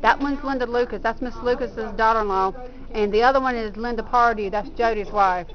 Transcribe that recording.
That one's Linda Lucas. That's Miss Lucas's daughter-in-law. And the other one is Linda Pardue. That's Jody's wife.